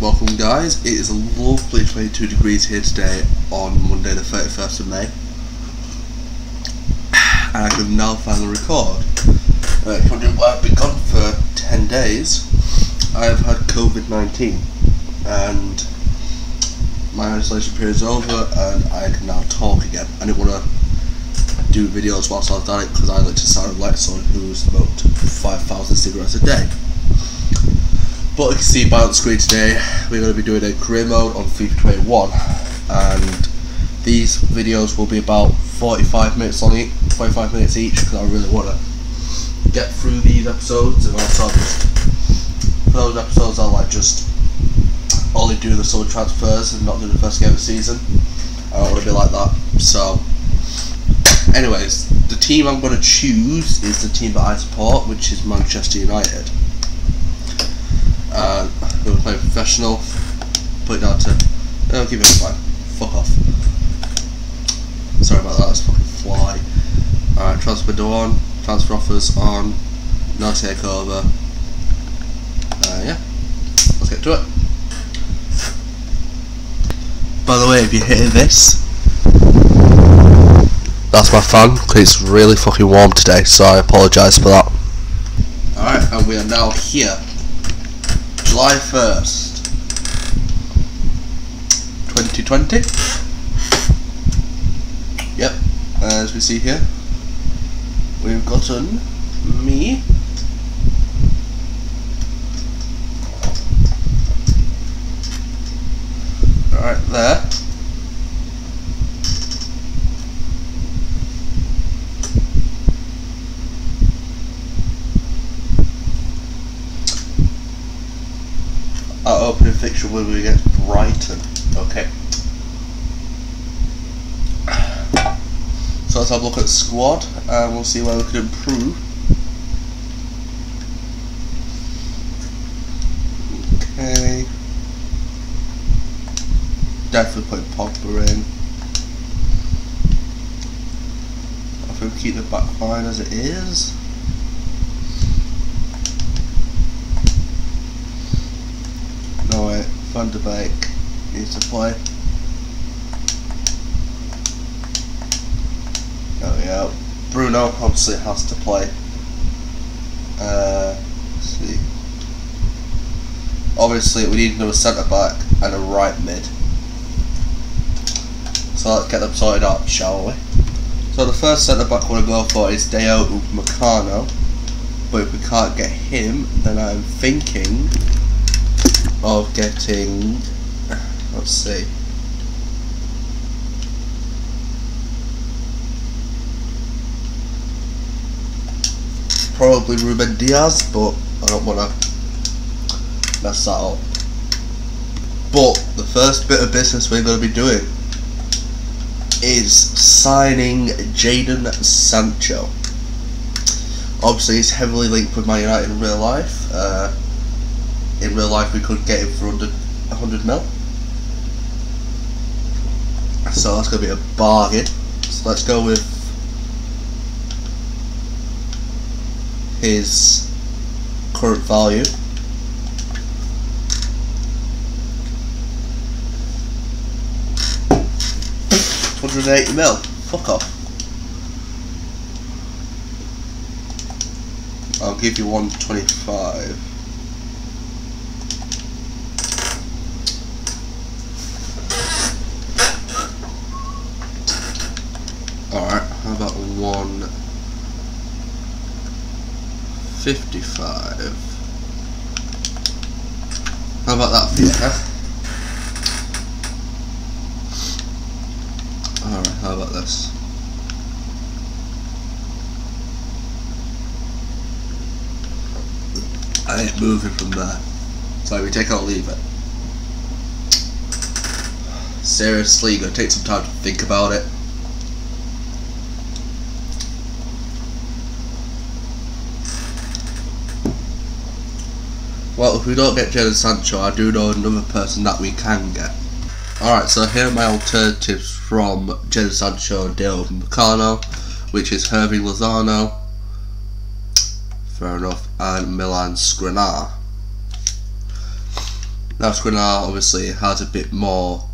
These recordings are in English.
welcome guys. It is a lovely 22 degrees here today on Monday the 31st of May. And I can now finally record. Uh, I've been gone for 10 days. I've had COVID-19 and my isolation period is over and I can now talk again. I didn't want to do videos whilst I was at it because I like to sound like someone who smoked 5,000 cigarettes a day. But you can see by the screen today, we're going to be doing a career mode on FIFA 21 and these videos will be about 45 minutes on each, 45 minutes each because I really want to get through these episodes and also just, those episodes I like just only do the summer transfers and not do the first game of the season. I don't want to be like that. So, anyways, the team I'm going to choose is the team that I support, which is Manchester United. Uh, I'm going to play professional. Put it down to. I'll give it a fine. Fuck off. Sorry about that. That's fucking fly. Alright, transfer door on. Transfer offers on. No takeover. Uh, yeah. Let's get to it. By the way, if you're hitting this, that's my fan, because it's really fucking warm today, so I apologise for that. Alright, and we are now here. July 1st, 2020. Yep, as we see here, we've gotten me. Right there. Opening fixture will be against Brighton. Okay. So let's have a look at the squad and we'll see where we can improve. Okay. Definitely put Pogba in. I think we keep the back line as it is. No play. There we go. Bruno obviously has to play. Uh, see. Obviously we need another centre back and a right mid. So let's get them sorted out, shall we? So the first centre back I want to go for is Dayot Upamecano. But if we can't get him, then I'm thinking of getting, let's see. Probably Ruben Dias, but I don't want to mess that up. But the first bit of business we're going to be doing is signing Jadon Sancho. Obviously, he's heavily linked with Man United in real life. Uh, in real life, we could get him for under 100 mil. So that's going to be a bargain. So let's go with his current value. Hundred eighty mil. Fuck off. I'll give you one twenty 55. How about that for you, Alright, how about this? I ain't moving from there. Sorry, we take our leave it. Seriously, gotta take some time to think about it. If we don't get Jadon Sancho, I do know another person that we can get. Alright, so here are my alternatives from Jadon Sancho and Dale Meccano, which is Hirving Lozano, fair enough, and Milan Skriniar. Now Skriniar obviously has a bit more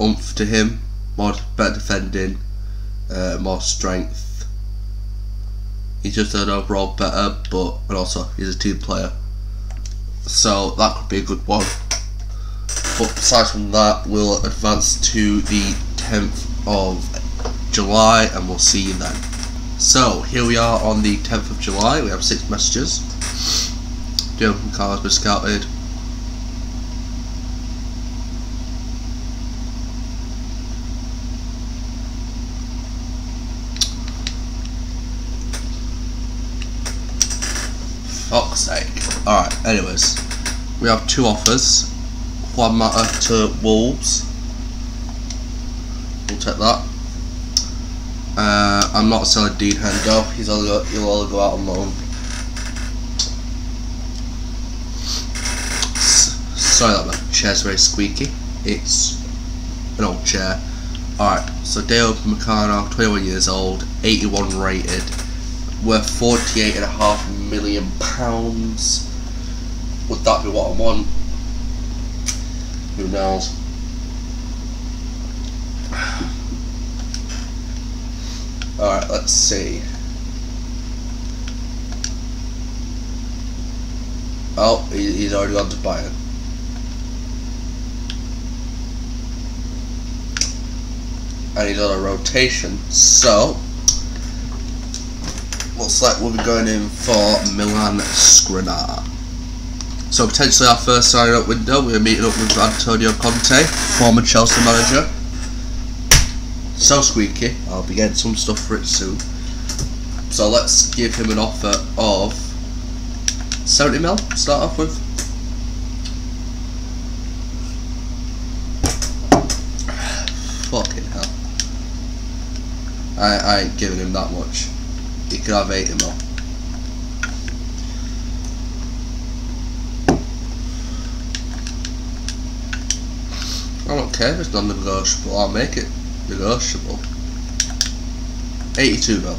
oomph to him, more better defending, uh, more strength. He's just an overall better, but and also he's a team player. So that could be a good one. But aside from that, we'll advance to the 10th of July and we'll see you then. So, here we are on the 10th of July. We have six messages. Dylan car has been scouted. Anyways. We have two offers. Juan Mata to Wolves. We'll take that. Uh, I'm not selling Dean Hendo. He's all got, he'll all go out on loan. Sorry that my chair's very squeaky. It's an old chair. Alright, so Dale Meccano, 21 years old, 81 rated, worth 48.5 million pounds. Would that be what I want? Who knows? Alright, let's see. Oh, he's already gone to Bayern. And he's on a rotation, so looks like we'll be going in for Milan Skriniar. So potentially our first signing up window, we're meeting up with Antonio Conte, former Chelsea manager. So squeaky, I'll be getting some stuff for it soon. So let's give him an offer of 70 mil, start off with. Fucking hell. I, I ain't giving him that much. He could have 80 mil. I don't care if it's non-negotiable, I'll make it negotiable. 82 mil.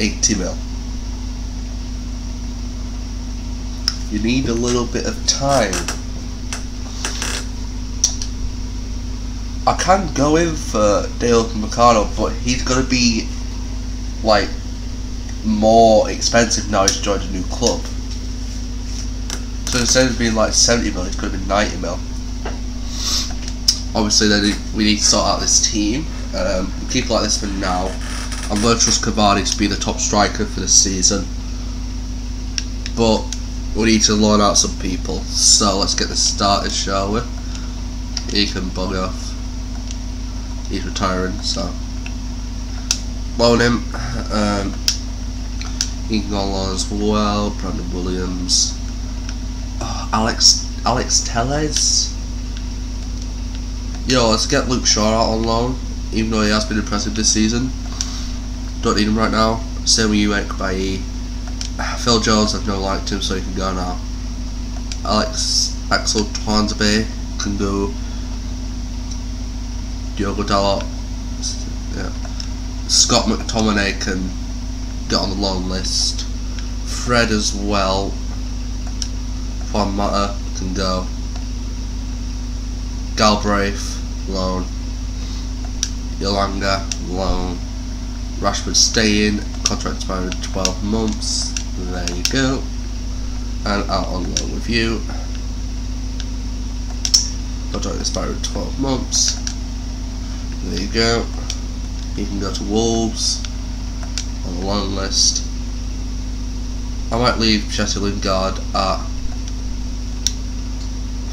Eighty mil. You need a little bit of time. I can go in for Dale Meccano, but he's gonna be like more expensive now he's joined a new club. So instead of being like 70 mil, it's to be 90 mil. Obviously, then we need to sort out this team. Um, keep it like this for now. I'm to trust Cavani to be the top striker for this season. But we need to loan out some people. So let's get this started, shall we? He can bug off. He's retiring, so loan him. Um, he can go on as well. Brandon Williams. Oh, Alex Alex Telles. Yo, let's get Luke Shaw out on loan, even though he has been impressive this season. Don't need him right now. Same with Uek by Phil Jones, I've never liked him, so he can go now. Alex Axel Tuanzebe can go. Diogo Dalot. Yeah. Scott McTominay can get on the loan list. Fred as well. Juan Mata can go. Galbraith, loan. Elanga, loan. Rashford staying, contract expired 12 months. There you go. And out on loan with you. Contract expired 12 months. There you go. You can go to Wolves on the loan list. I might leave Jesse Lingard at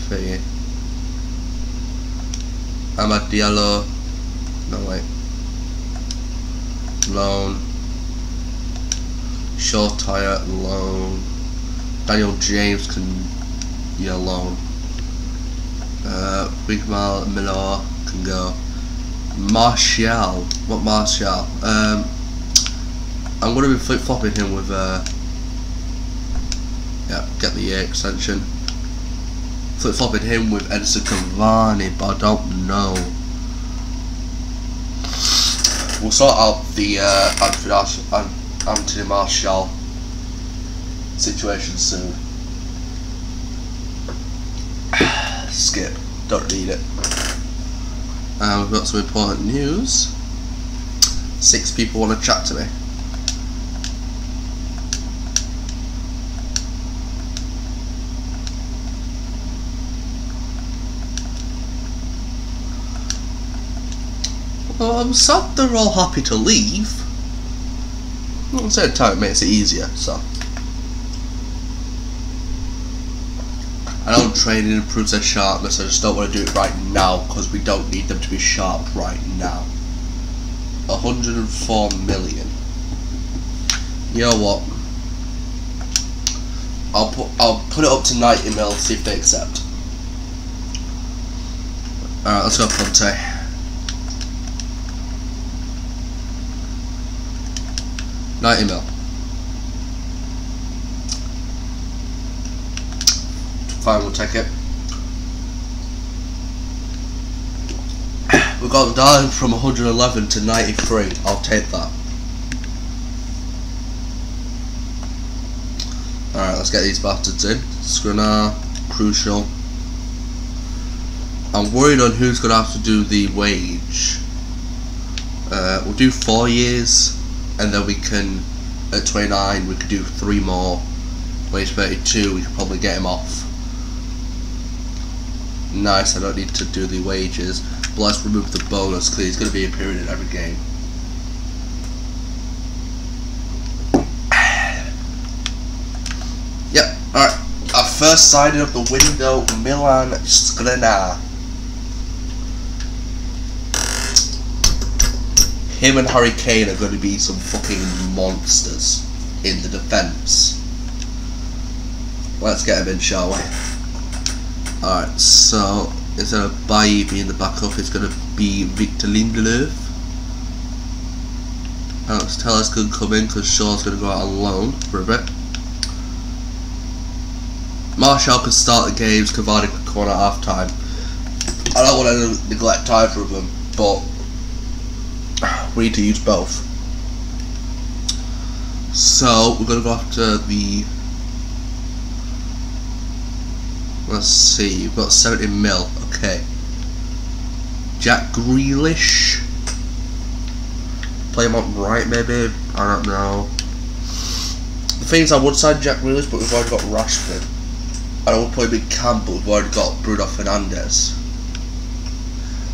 thingy. Amad Diallo. No wait. Loan. Short tire loan. Daniel James can be a loan. Uh, Wigmal Miller can go. Martial. What Martial? Um, I'm going to be flip flopping him with. Uh, yeah, get the year extension. Flip flopping him with Edinson Cavani, but I don't know. We'll sort out the uh, Anthony, Martial situation soon. Skip. Don't need it. And we've got some important news. Six people want to chat to me. Well, I'm sad they're all happy to leave. At the time, makes it easier, so. I know training improves their sharpness, I just don't want to do it right now because we don't need them to be sharp right now. 104 million. You know what? I'll put I'll put it up to 90 mil, see if they accept. Alright, let's go Ponte. Ninety mil. Fine, we'll take it. We've gone down from 111 to 93. I'll take that. Alright, let's get these bastards in. Skriniar, crucial. I'm worried on who's going to have to do the wage. Uh, we'll do four years, and then we can, at 29, we could do three more. Wage 32, we could probably get him off. Nice, I don't need to do the wages. But let's remove the bonus because he's going to be appearing in every game. yep, alright. Our first signing of the window, Milan Skriniar. Him and Harry Kane are going to be some fucking monsters in the defence. Let's get him in, shall we? Alright, so instead of Bailly being the back backup, it's going to be Victor Lindelof. Alex Telles can come in because Shaw's going to go out alone for a bit. Martial can start the games, Cavani can at half time. I don't want to neglect either of them, but we need to use both. So, we're going to go after the Let's see, you've got 70 mil, okay. Jack Grealish. Play him up right, maybe? I don't know. The thing is, I would sign Jack Grealish, but we've already got Rashford. And I would probably be Campbell, but we've already got Bruno Fernandes.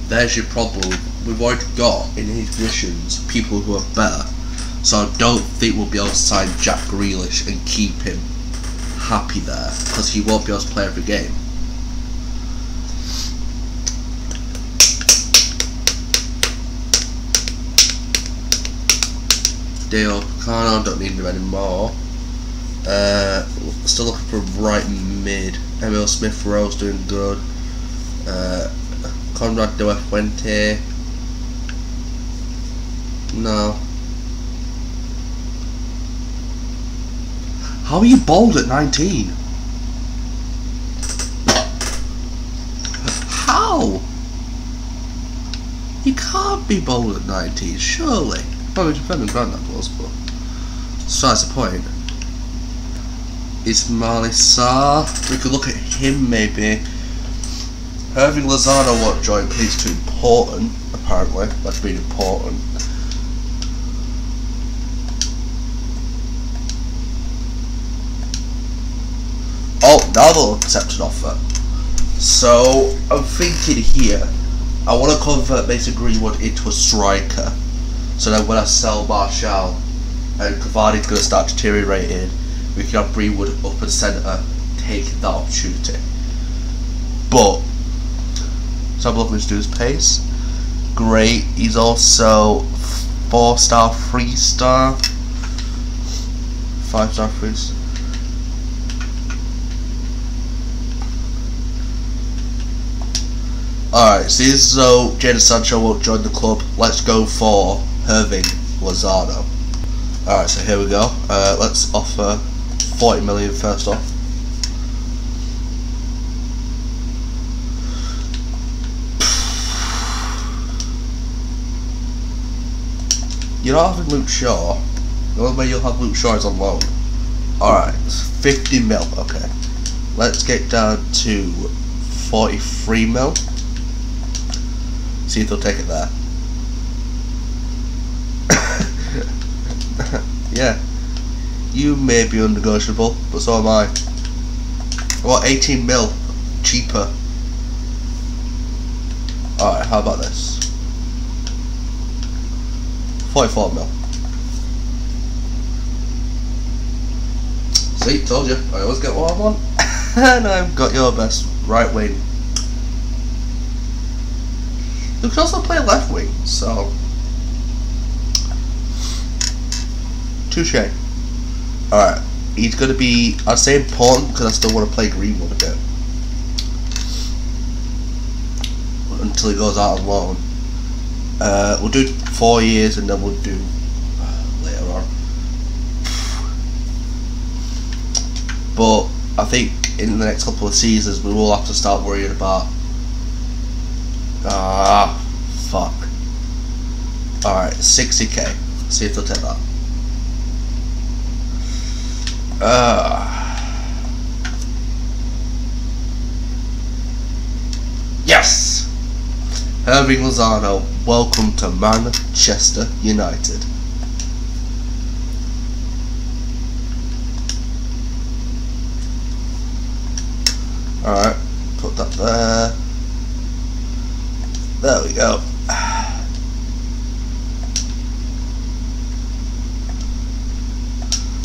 There's your problem. We've already got, in his positions, people who are better. So I don't think we'll be able to sign Jack Grealish and keep him happy there because he won't be able to play every game. Dale Picano, don't need him anymore. Uh, still looking for right mid. Emil Smith Rowe's doing good. Uh, Konrad De Fuente. No. How are you bald at 19? How? You can't be bald at 19, surely. Probably depending on Grandad was, but besides the point. Ismaila Sarr. We could look at him maybe. Hirving Lozano won't join he's too important, apparently. That's been important. Oh, now they'll accept an offer. So, I'm thinking here, I want to convert Mason Greenwood into a striker. So that when I sell Martial and Cavani's going to start deteriorating, we can have Greenwood up and centre taking that opportunity. But, so I'm looking to do his pace. Great. He's also 4 star, 3 star, 5 star, 3 star. Alright, so Jadon Sancho won't join the club. Let's go for Hirving Lozano. Alright, so here we go. Uh, let's offer 40 million first off. you're not having Luke Shaw. The only way you'll have Luke Shaw is on loan. Alright, 50 mil, okay. Let's get down to 43 mil. See if they'll take it there. yeah. You may be unnegotiable, but so am I. What, 18 mil? Cheaper. Alright, how about this? 44 mil. See, told you. I always get what I want. and I've got your best right wing. You can also play left wing, so. Touche. Alright, he's going to be, I'd say important because I still want to play Greenwood a bit. Until he goes out on loan. Uh, we'll do four years and then we'll do uh, later on. But I think in the next couple of seasons we will have to start worrying about. Ah, fuck. Alright, 60k. See if they'll take that. Uh, yes! Hirving Lozano, welcome to Manchester United. Alright, put that there. There we go.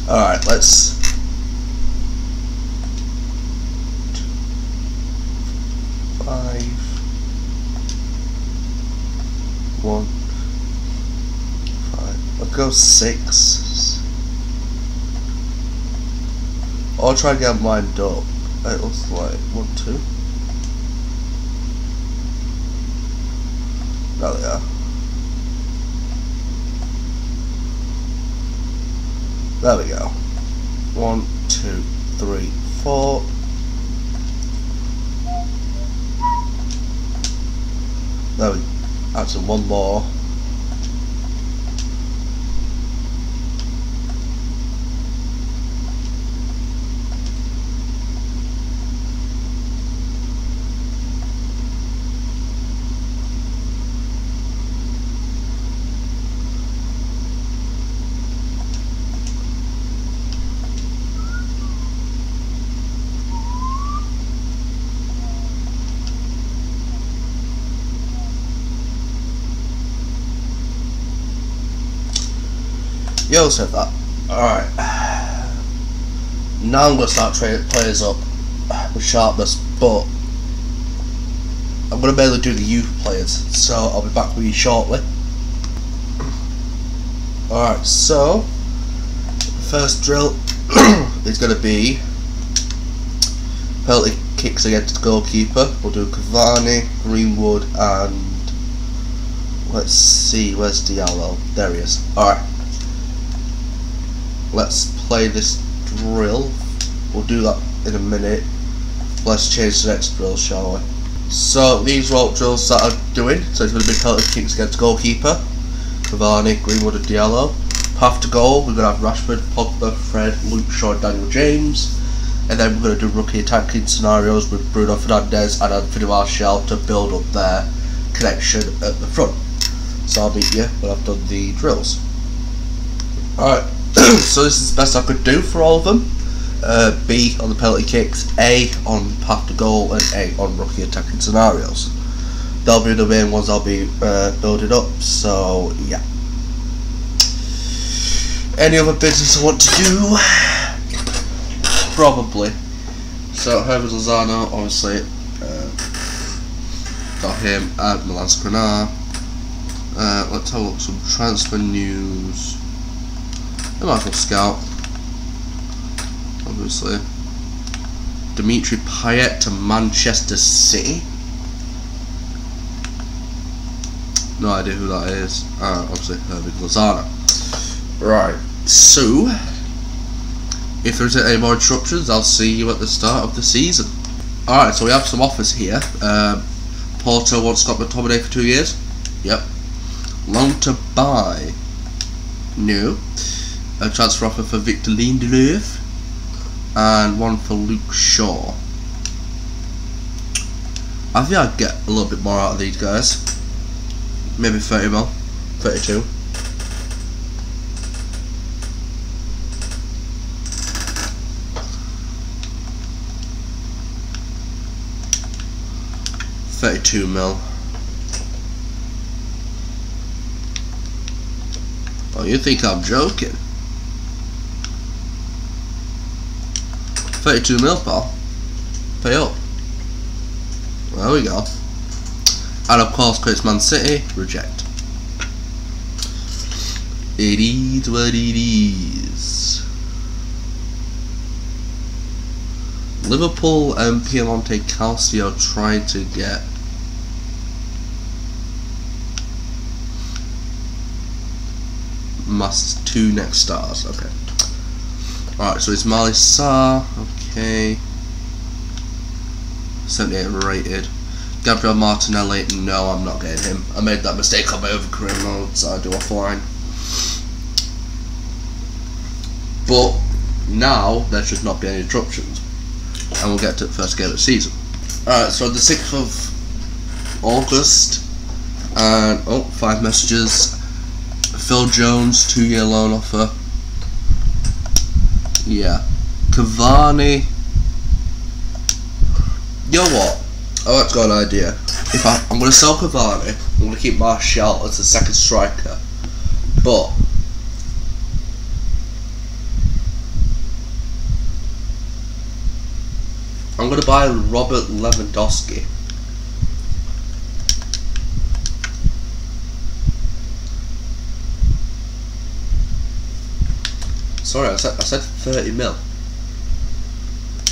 Alright, let's five one five I'll go six I'll try and get mine up. It looks like one, two. There they are. There we go. One, two, three, four. There we Actually, one more. Said that. Uh, alright. Now I'm going to start players up with sharpness, but I'm going to barely do the youth players, so I'll be back with you shortly. Alright, so first drill is going to be penalty kicks against the goalkeeper. We'll do Cavani, Greenwood, and let's see, where's Diallo? There he is. Alright let's play this drill. We'll do that in a minute. Let's change the next drill, shall we? So these all drills that I'm doing. So it's going to be penalty kicks against goalkeeper, Cavani, Greenwood, and Diallo. Path to goal, we're going to have Rashford, Pogba, Fred, Luke Shaw, Daniel James. And then we're going to do rookie attacking scenarios with Bruno Fernandes and Anthony Martial to build up their connection at the front. So I'll meet you when I've done the drills. Alright, so this is the best I could do for all of them. Uh, B on the penalty kicks, A on path to goal, and A on rookie attacking scenarios. They'll be the main ones I'll be uh, building up. So yeah. Any other business I want to do? Probably. So Herbert Lozano, obviously, uh, got him at Milan. Uh, let's have a look some transfer news. I might scout. Obviously. Dimitri Payet to Manchester City. No idea who that is. Uh, obviously, Hirving Lozano. Right, so, if there's any more instructions, I'll see you at the start of the season. Alright, so we have some offers here. Um, Porto wants Scott McTominay for two years. Yep. Loan to buy. No. A transfer offer for Victor Lindelöf. And one for Luke Shaw. I think I'd get a little bit more out of these guys. Maybe 30 mil. 32. Thirty-two mil. Oh, you think I'm joking? 32 mil, pal. Pay up. There we go. And of course, Chris Man City, reject. It is what it is. Liverpool and Piemonte Calcio tried to get must two next stars. Okay. Alright, so it's Mali. Okay. 78 rated. Gabriel Martinelli. No, I'm not getting him. I made that mistake on my over career mode, so I do offline. But now there should not be any interruptions. And we'll get to the first game of the season. Alright, so the 6th of August. And, oh, five messages. Phil Jones, two year loan offer. Yeah. Cavani. You know what? Oh, I've got an idea. If I, I'm going to sell Cavani, I'm going to keep Martial as the second striker. But I'm going to buy Robert Lewandowski. Sorry, I said I said 30 mil.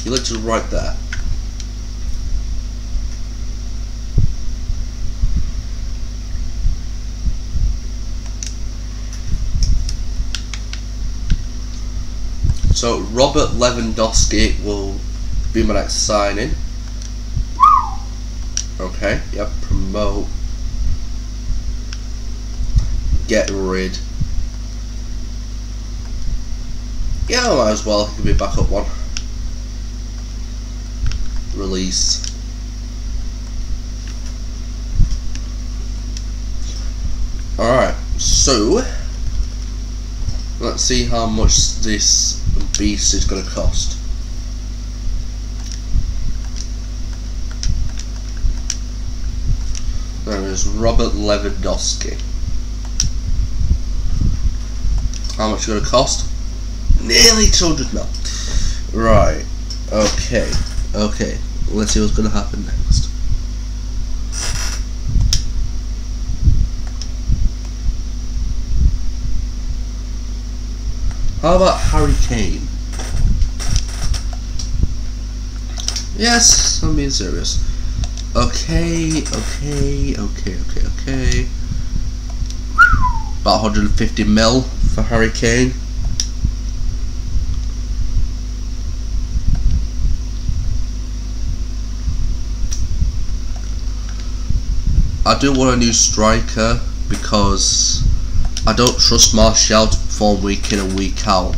You looked right there. So Robert Lewandowski will be my next signing. Okay, yep, promote. Get rid. Yeah, I might as well. Could be back up one. Release. Alright, so let's see how much this beast is going to cost. There is Robert Lewandowski. How much is it going to cost? Nearly 200 mil. Right. Okay. Okay. Let's see what's going to happen next. How about Harry Kane? Yes, I'm being serious. Okay, okay, okay, okay, okay. About 150 mil for Harry Kane. I do want a new striker because I don't trust Martial to perform week in and week out.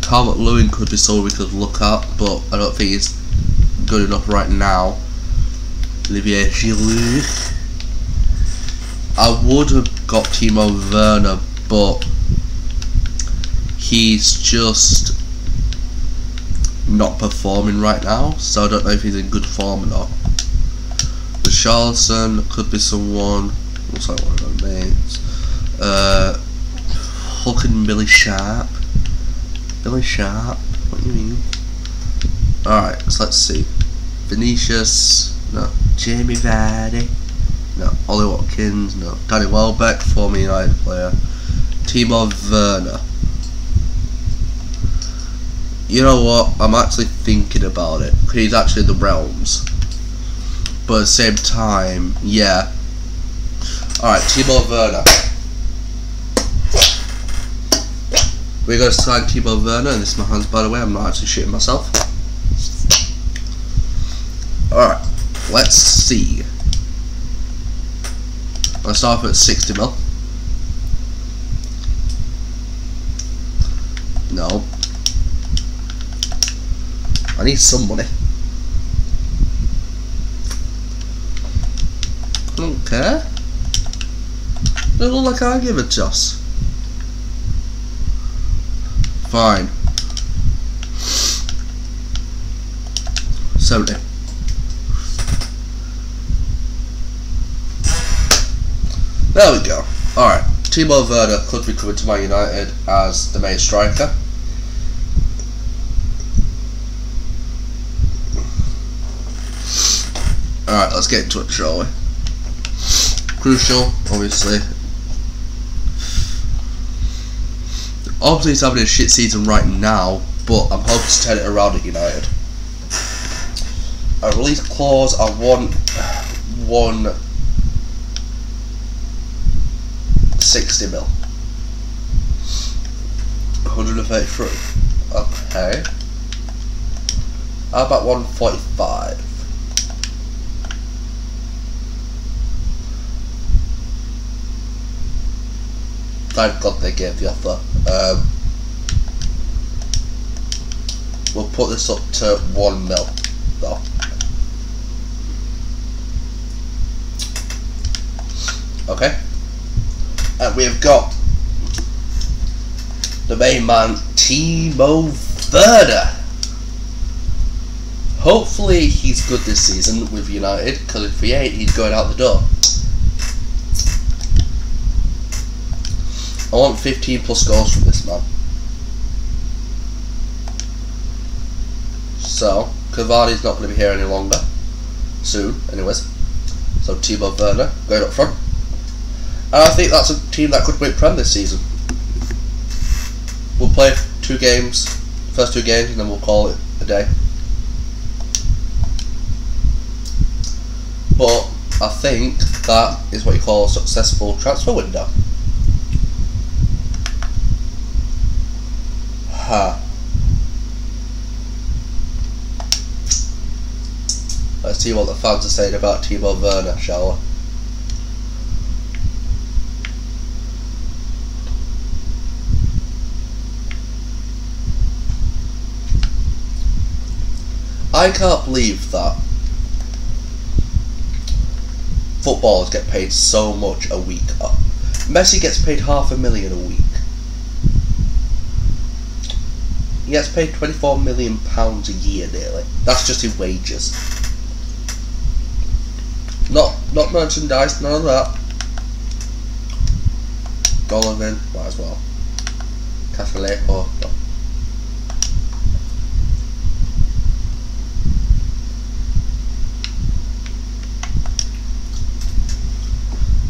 Calvert Lewin could be someone we could look at, but I don't think he's good enough right now. Olivier Giroud. I would have got Timo Werner, but he's just not performing right now, so I don't know if he's in good form or not. But Charleston could be someone, looks like one of their mates. Uh, and Billy Sharp. Billy Sharp, what do you mean? Alright, so let's see. Vinicius, no. Jamie Vardy, no. Ollie Watkins, no. Danny Welbeck, former United player. Timo Werner you know what? I'm actually thinking about it. He's actually the realms. But at the same time, yeah. Alright, Timo Werner. We're going to sign Timo Werner, and this is my hands by the way, I'm not actually shooting myself. Alright, let's see. Let's start off at 60 mil. No. I need some money. I don't care. Doesn't look like I give a toss. Fine. 70. There we go. Alright. Timo Werner could be coming to Man United as the main striker. Alright, let's get into it, shall we? Crucial, obviously. Obviously, he's having a shit season right now, but I'm hoping to turn it around at United. A release clause, I want one 60 mil. 133. Okay. How about 145? Thank God they gave the offer. Um, we'll put this up to 1 mil though. Okay. And we've got the main man, Timo Werner. Hopefully he's good this season with United, because if he ain't, he's going out the door. I want 15 plus goals from this man. So, Cavani's not going to be here any longer. Soon, anyways. So Timo Werner going up front. And I think that's a team that could win Prem this season. We'll play two games, first two games, and then we'll call it a day. But I think that is what you call a successful transfer window. Ha. Let's see what the fans are saying about Timo Werner, shall we? I can't believe that footballers get paid so much a week. Messi gets paid half a million a week. He gets paid twenty-four million pounds a year nearly. That's just his wages. Not not merchandise, none of that. Golovin, might as well. Castillejo, no.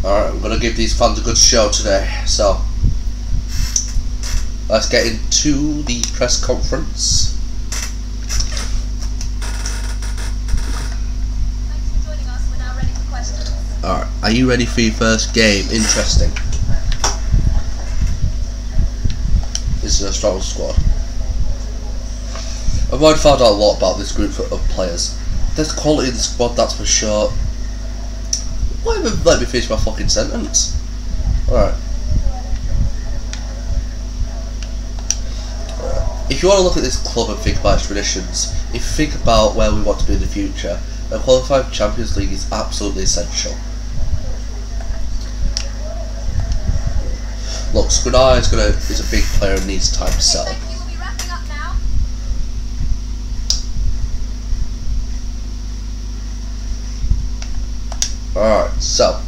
Alright, I'm gonna give these fans a good show today, so let's get into the press conference. Alright, are you ready for your first game? Interesting. This is a strong squad. I've already found out a lot about this group of players. There's quality in the squad, that's for sure. Why even let me finish my fucking sentence? Alright. If you want to look at this club and think about its traditions, if you think about where we want to be in the future, a qualified Champions League is absolutely essential. Look, Skriniar is gonna is a big player and needs time to settle. Alright, so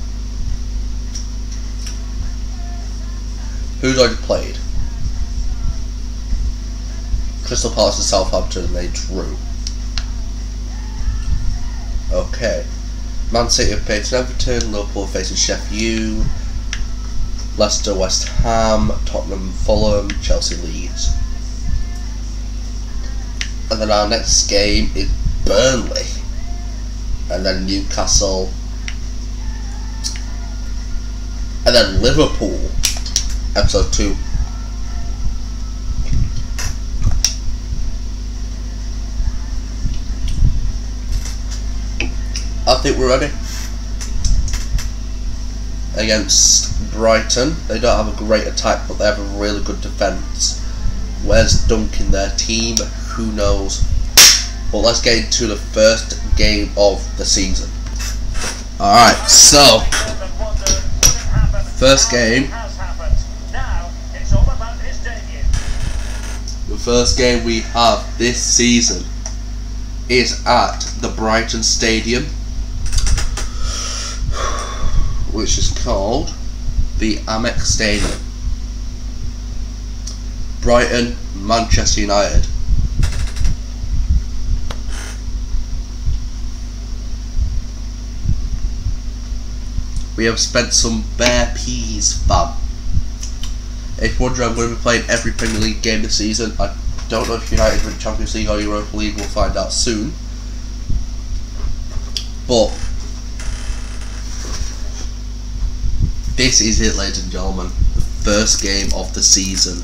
who's already played? Crystal Palace and Southampton and they drew. Okay. Man City have played Everton, Liverpool facing Sheffield, Leicester, West Ham, Tottenham, Fulham, Chelsea, Leeds. And then our next game is Burnley. And then Newcastle. And then Liverpool. Episode 2. Think we're ready. Against Brighton, they don't have a great attack, but they have a really good defence. Where's Dunk in their team? Who knows? But let's get into the first game of the season. Alright, so first game. The first game we have this season is at the Brighton Stadium, which is called the Amex Stadium. Brighton, Manchester United. We have spent some bare peas, fam. If wondering, to be playing every Premier League game this season. I don't know if United win Champions League or Europa League. We'll find out soon. But this is it, ladies and gentlemen. The first game of the season.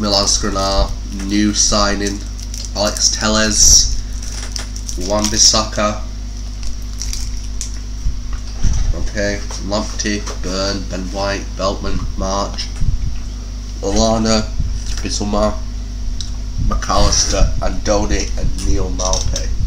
Milan Skriniar, new signing. Alex Telles, Wan-Bissaka. Okay, Lamptey, Burn, Ben White, Veltman, March, Lallana, Bissouma, McAllister, Andone, and Neal Maupay.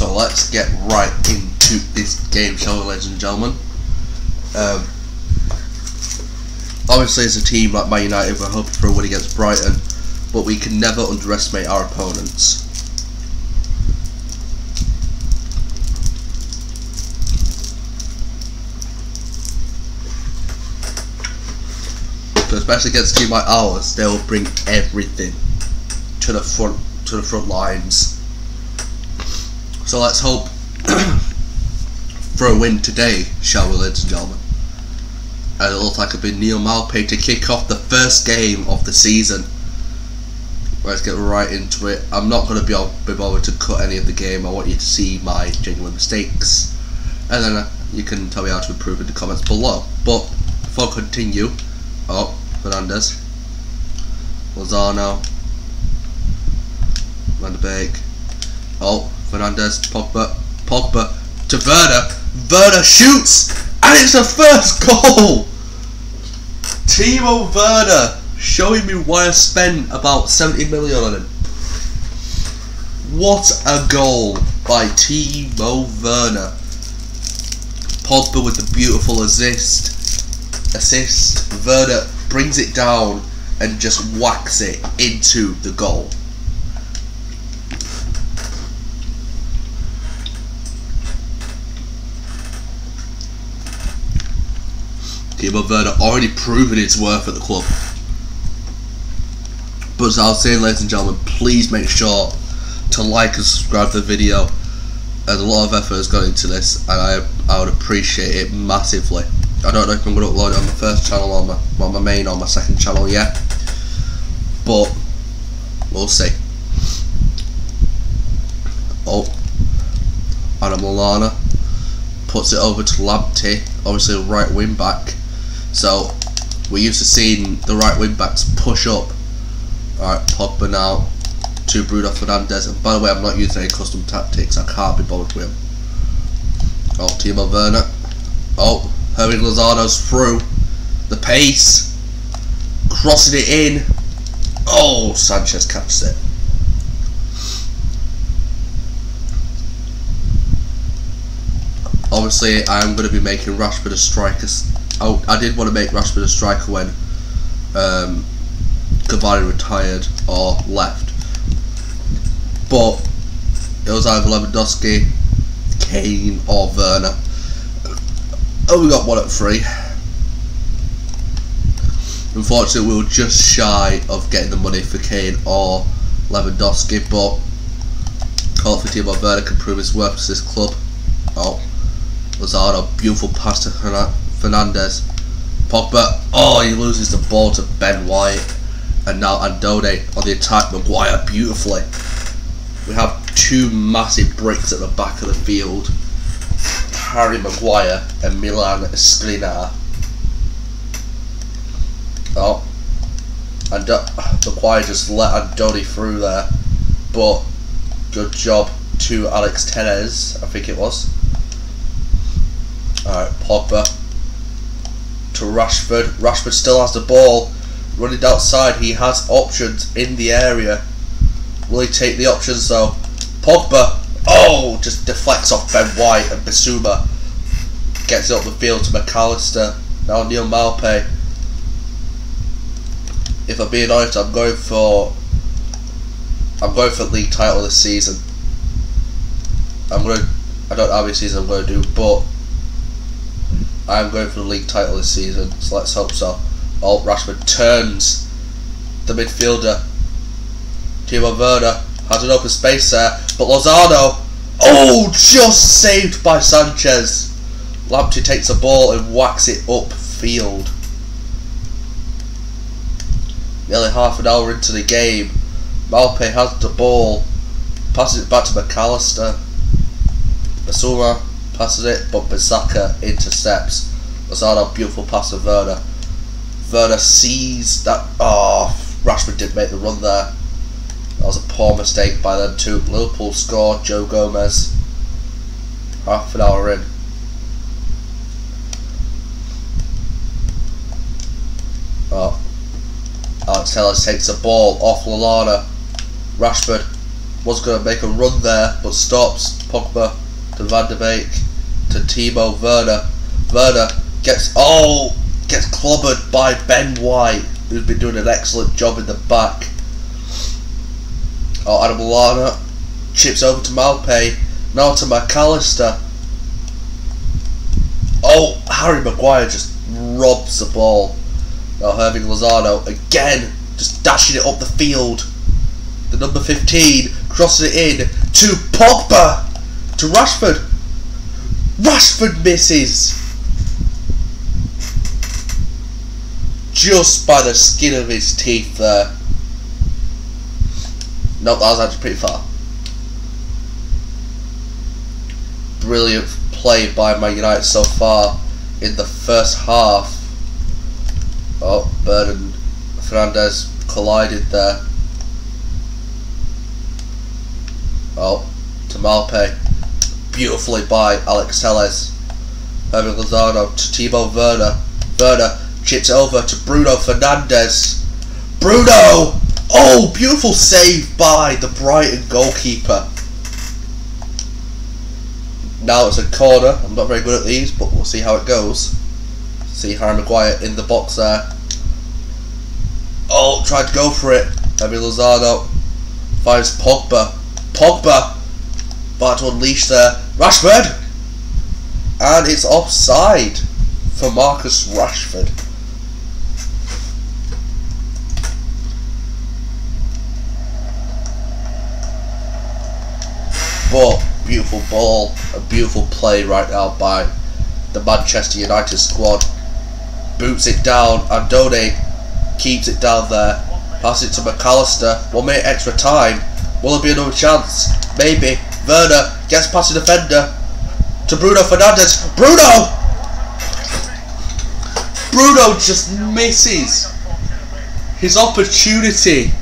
So let's get right into this game, shall we, ladies and gentlemen? Um, obviously, as a team like Man United, we're hoping for a win against Brighton, but we can never underestimate our opponents. So especially against a team like ours, they will bring everything to the front to the front lines. So let's hope for a win today, shall we, ladies and gentlemen? And it looks like it'll be Neal Maupay to kick off the first game of the season. Let's get right into it. I'm not going to be, be bothered to cut any of the game. I want you to see my genuine mistakes. And then uh, you can tell me how to improve in the comments below. But before I continue, oh, Fernandes, Lozano, Van de Beek, oh, Fernandes, Pogba, Pogba to Werner. Werner shoots, and it's a first goal. Timo Werner showing me why I spent about 70 million on him. What a goal by Timo Werner. Pogba with the beautiful assist. Assist. Werner brings it down and just whacks it into the goal. Timo Werner already proven its worth at the club. But as I was saying, ladies and gentlemen, please make sure to like and subscribe to the video. As a lot of effort has gone into this, and I I would appreciate it massively. I don't know if I'm going to upload it on my first channel or my, on my main or my second channel yet, but we'll see. Oh, Adam Lallana puts it over to Lamptey, obviously right wing back. So we're used to seeing the right wing backs push up. Alright, Pogba now to Bruno Fernandes. And by the way, I'm not using any custom tactics. I can't be bothered with him. Oh, Timo Werner. Oh, Hirving Lozano's through. The pace. Crossing it in. Oh, Sanchez catches it. Obviously, I'm going to be making Rashford a striker. Oh, I did want to make Rashford a striker when um, Cavani retired or left. But it was either Lewandowski, Kane, or Werner. Oh, we got one at three. Unfortunately, we were just shy of getting the money for Kane or Lewandowski, but for Timo Werner can prove his worth to this club. Oh, Lozano, beautiful pass to Fernandes. Pogba, oh, he loses the ball to Ben White. And now Andone on the attack, Maguire beautifully. We have two massive bricks at the back of the field. Harry Maguire and Milan Skriniar. Oh, and uh, Maguire just let Andone through there, but good job to Alex Telles, I think it was. Alright, Pogba to Rashford. Rashford still has the ball. Running outside, he has options in the area. Will he take the options though? Pogba, oh, just deflects off Ben White and Bissouma. Gets it up the field to McAllister. Now Neal Maupay. If I'm being honest, I'm going for I'm going for league title this season. I'm going to, I don't know how many seasons I'm going to do, but I'm going for the league title this season, so let's hope so. Oh, Rashford turns the midfielder. Timo Werner has an open space there, but Lozano, oh, just saved by Sanchez. Lamptey takes the ball and whacks it up field. Nearly half an hour into the game, Maupay has the ball, passes it back to McAllister. Bissouma passes it, but Bissaka intercepts. Lozano, beautiful pass to Werner. Werner sees that. Oh, Rashford did make the run there. That was a poor mistake by them too. Liverpool score. Joe Gomez. Half an hour in. Oh. Alex takes the ball off Lallana. Rashford was going to make a run there, but stops. Pogba to Van de Beek to Timo Werner. Werner gets oh gets clobbered by Ben White, who's been doing an excellent job in the back. Oh, Adam Lallana chips over to Maupay, Now to McAllister. Oh, Harry Maguire just robs the ball. Now Hirving Lozano again just dashing it up the field. The number 15 crosses it in to Pogba to Rashford. Rashford misses. Just by the skin of his teeth there. No, that was actually pretty far. Brilliant play by Man United so far in the first half. Oh, Bird and Fernandes collided there. Oh, to Maupay. Beautifully by Alex Telles. Hirving Lozano to Timo Werner. Werner chips over to Bruno Fernandes. Bruno! Oh, beautiful save by the Brighton goalkeeper. Now it's a corner. I'm not very good at these, but we'll see how it goes. See Harry Maguire in the box there. Oh, tried to go for it. Maybe Lozano finds Pogba. Pogba to unleash there. Rashford! And it's offside for Marcus Rashford. But beautiful ball, a beautiful play right now by the Manchester United squad. Boots it down, and Andone keeps it down there. Pass it to McAllister. One minute extra time. Will there be another chance? Maybe. Werner gets past the defender to Bruno Fernandes. Bruno! Bruno just misses his opportunity.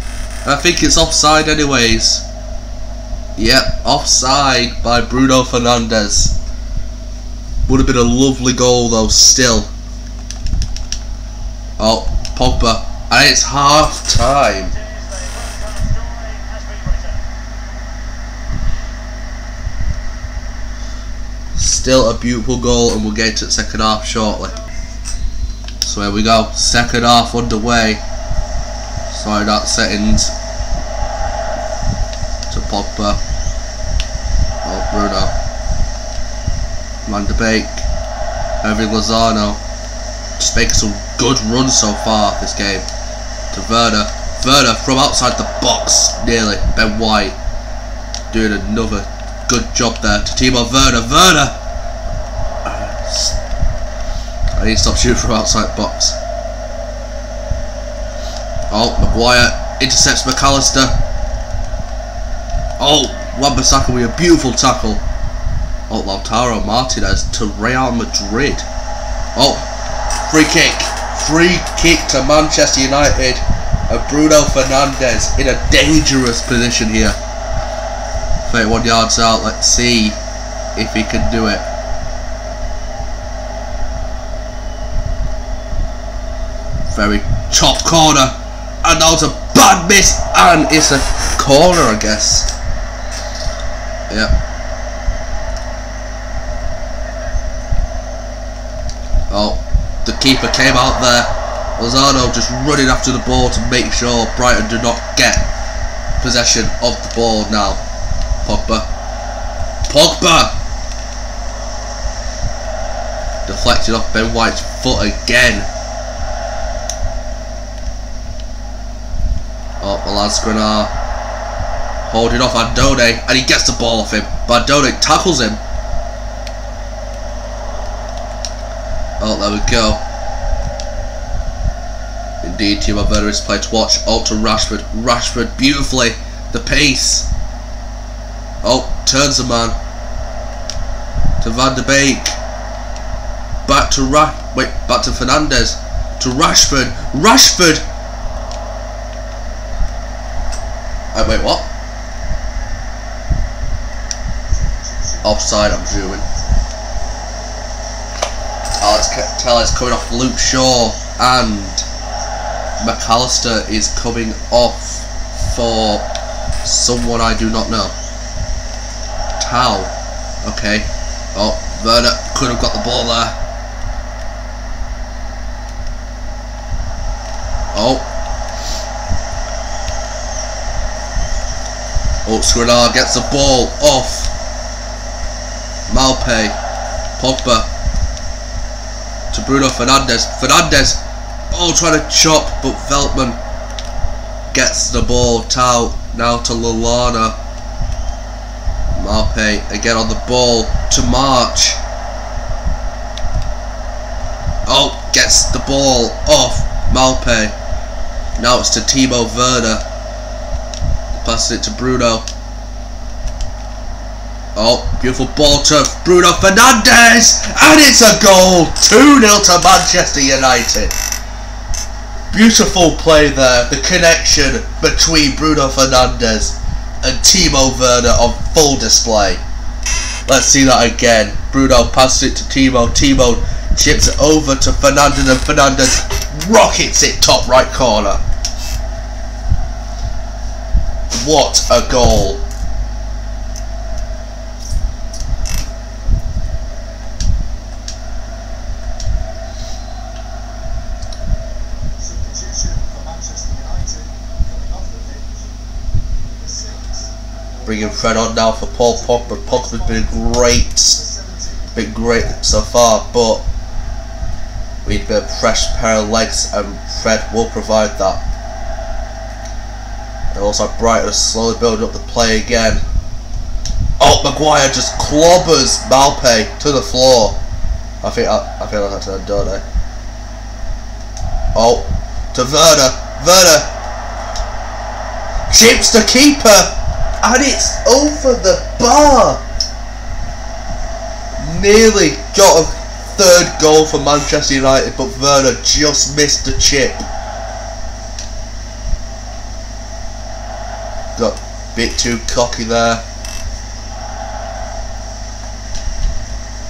I think it's offside anyways. Yep, offside by Bruno Fernandes. Would have been a lovely goal though, still. Oh, Pogba. And it's half time. Still a beautiful goal and we'll get to the second half shortly. So here we go, second half underway. Sorry that settings. To Pogba. Oh, Bruno. Van de. Hirving Lozano. Just making some good runs so far this game. To Werner. Werner from outside the box. Nearly. Ben White. Doing another good job there to Timo Werner. Werner! I need to stop shooting from outside box. Oh, Maguire intercepts McAllister. Oh, Wan-Bissaka with a beautiful tackle. Oh, Lautaro Martinez to Real Madrid. Oh, free kick. Free kick to Manchester United. And Bruno Fernandes in a dangerous position here. 31 yards out. Let's see if he can do it. Very top corner. And that was a bad miss. And it's a corner, I guess. Yep. Oh, the keeper came out there. Lozano just running after the ball to make sure Brighton do not get possession of the ball now. Pogba. Pogba! Deflected off Ben White's foot again. Oh, Milan Skriniar uh, holding off Andone and he gets the ball off him. But Andone tackles him. Oh, there we go. Indeed, Timo Werner is played to watch. Out to Rashford. Rashford beautifully. The pace. Oh, turns the man. To Van de Beek. Back to Ra wait, back to Fernandes. To Rashford. Rashford! Uh, wait, what? Offside, I'm presuming. Alex Telles coming off Luke Shaw and McAllister is coming off for someone I do not know. Tau. Okay. Oh, Werner could have got the ball there. Oh. Oh, Skriniar gets the ball off. Maupay. Pogba. To Bruno Fernandes. Fernandes. Oh, trying to chop, but Veltman gets the ball. Tau now to Lallana. Maupay again on the ball to March. Oh, gets the ball off Maupay. Now it's to Timo Werner. Passes it to Bruno. Oh, beautiful ball to Bruno Fernandes! And it's a goal! 2-0 to Manchester United. Beautiful play there. The connection between Bruno Fernandes and Timo Werner on full display. Let's see that again. Bruno passes it to Timo. Timo chips it over to Fernandes and Fernandes rockets it top right corner. What a goal. Bringing Fred on now for Paul Pogba. Pogba's been great, been great so far, but we need a fresh pair of legs, and Fred will provide that. Also Brighton slowly building up the play again. Oh, Maguire just clobbers Maupay to the floor. I think I, I feel like a done. Oh, to Werner. Werner chips the keeper, and it's over the bar. Nearly got a third goal for Manchester United, but Werner just missed the chip. Got a bit too cocky there.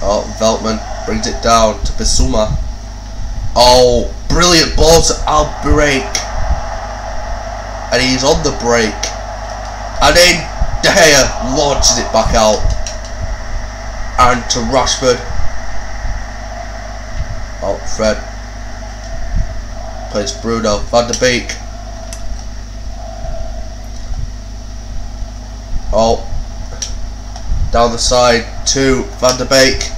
Oh, Veltman brings it down to Bissouma. Oh, brilliant ball to Albright. And he's on the break. And then De Gea launches it back out. And to Rashford. Oh, Fred. Plays Bruno. Van de Beek. Oh. Down the side to Van de Beek.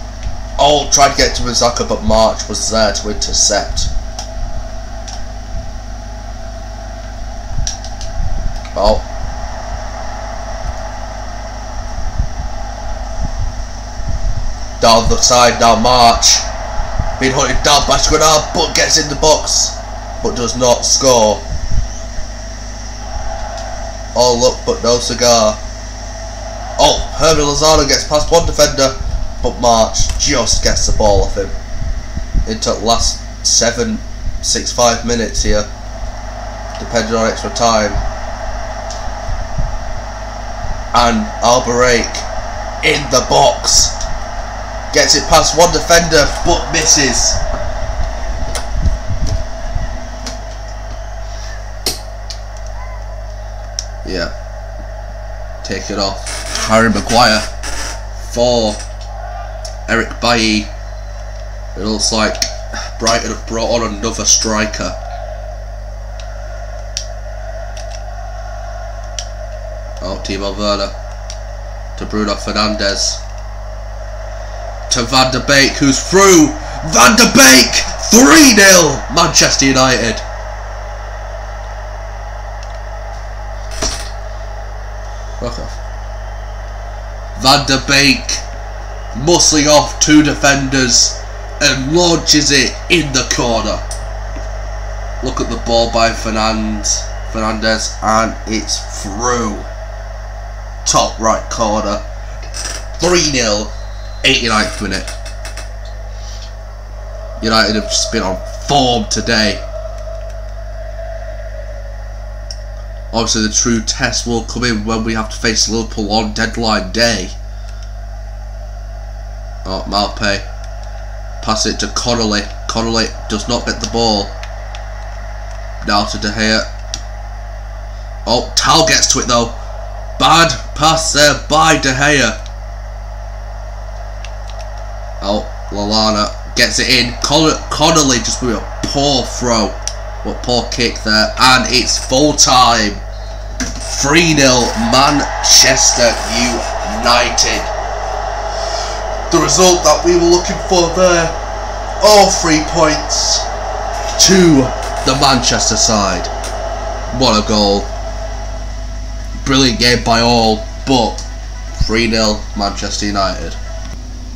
Oh, tried to get to Mizaka, but March was there to intercept. Oh. Down the side now, March. Being hunted down by Skriniar, but gets in the box, but does not score. Oh, look, but no cigar. Hirving Lozano gets past one defender, but March just gets the ball off him. It took last seven, six, five minutes here, depending on extra time. And Albarrake in the box gets it past one defender, but misses. Yeah. Take it off. Harry Maguire for Eric Bailly. It looks like Brighton have brought on another striker. Oh, Timo Werner to Bruno Fernandes to Van de Beek who's through. Van de Beek 3-0 Manchester United. Okay. Van de Beek muscling off two defenders and launches it in the corner. Look at the ball by Fernandes, Fernandes and it's through. Top right corner. 3-0, 89th minute. United have just been on form today. Obviously, the true test will come in when we have to face Liverpool on deadline day. Oh, Maupay. Pass it to Connolly. Connolly does not get the ball. Now to De Gea. Oh, Tal gets to it though. Bad pass there by De Gea. Oh, Lallana gets it in. Con Connolly just with a poor throw. What poor kick there. And it's full time. 3 0 Manchester United. The result that we were looking for there. All three points to the Manchester side. What a goal. Brilliant game by all, but 3 0 Manchester United.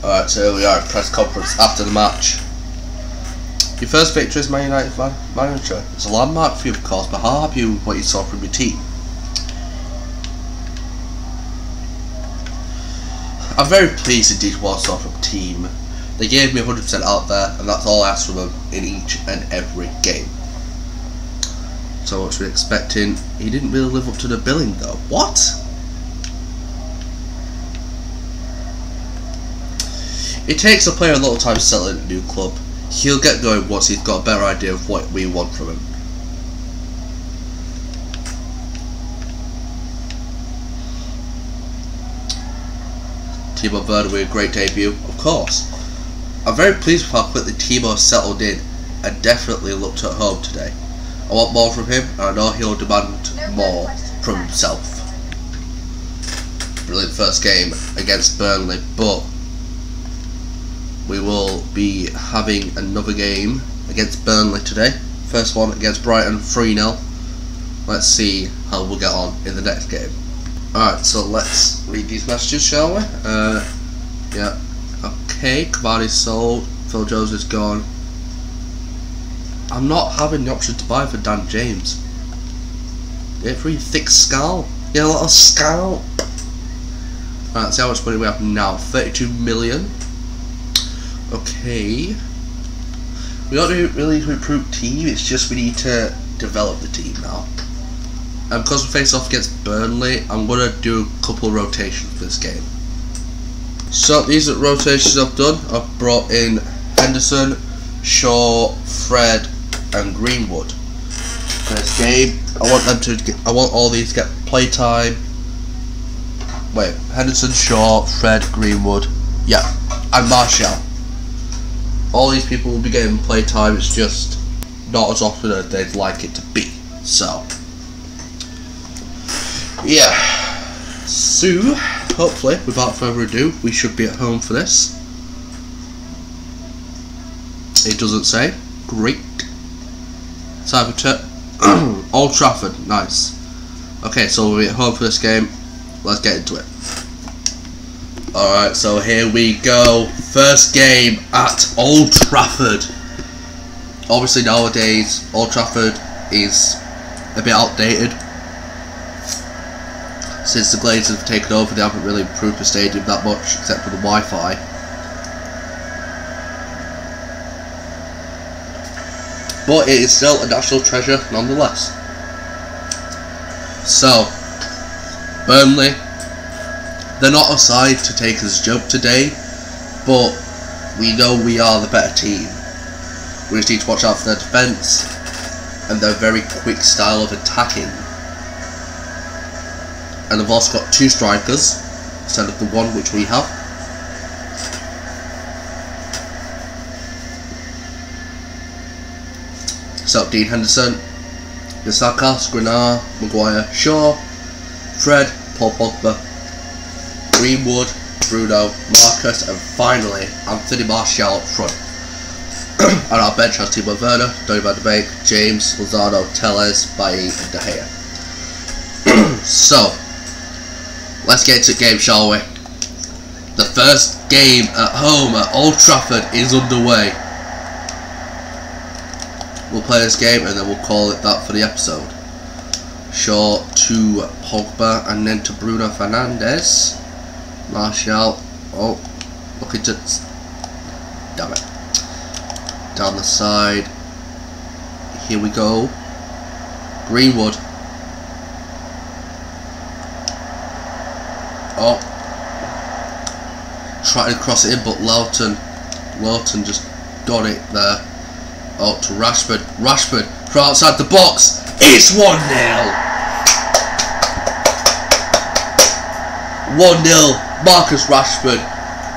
Alright, so here we are at press conference after the match. Your first victory as Man United man manager. It's a landmark for you, of course, but how happy with what you saw from your team? I'm very pleased indeed what I saw from team. They gave me 100% out there, and that's all I asked from them in each and every game. So what we're expecting, he didn't really live up to the billing though. What? It takes a player a little time to settle in a new club. He'll get going once he's got a better idea of what we want from him. Timo Werner with a great debut, of course. I'm very pleased with how quickly Timo settled in and definitely looked at home today. I want more from him and I know he'll demand more from himself. Brilliant first game against Burnley, but we will be having another game against Burnley today. First one against Brighton, 3-0. Let's see how we'll get on in the next game. Alright, so let's read these messages, shall we? Uh, yeah. Okay, Cavani's sold. Phil Jones is gone. I'm not having the option to buy for Dan James. Free thick skull. Get a lot of skull. Alright, see how much money we have now. 32 million. Okay. We don't really need to improve team, it's just we need to develop the team now. And because we face off against Burnley, I'm going to do a couple rotations for this game. So these are rotations I've done. I've brought in Henderson, Shaw, Fred, and Greenwood. For this game, I want them to. Get, I want all these to get play time. Wait, Henderson, Shaw, Fred, Greenwood, yeah, and Martial. All these people will be getting play time. It's just not as often as they'd like it to be. So, yeah. So, hopefully, without further ado, we should be at home for this. It doesn't say. Great. Cybertech. Old Trafford. Nice. Okay, so we're at home for this game. Let's get into it. Alright, so here we go. First game at Old Trafford. Obviously nowadays, Old Trafford is a bit outdated. since the Glazers have taken over, they haven't really improved the stadium that much, except for the Wi-Fi. But it is still a national treasure nonetheless. So, Burnley, they're not a side to take as joke today, but we know we are the better team. We just need to watch out for their defence and their very quick style of attacking. And they've also got two strikers instead of the one which we have. So Dean Henderson, Yasaka, Skriniar, Maguire, Shaw, Fred, Paul Pogba, Greenwood, Bruno, Marcus, and finally Anthony Martial up front. and our bench has Timo Werner, Donny van de Beek, James, Lozano, Telles, Bailly, and De Gea. so, let's get into the game, shall we? The first game at home at Old Trafford is underway. We'll play this game and then we'll call it that for the episode. Shaw to Pogba and then to Bruno Fernandes. Martial. Oh, looking to. Damn it. Down the side. Here we go. Greenwood. Oh. Tried to cross it in, but Lowton. Lowton just got it there. Oh, to Rashford. Rashford from outside the box. It's 1 0. 1 0. Marcus Rashford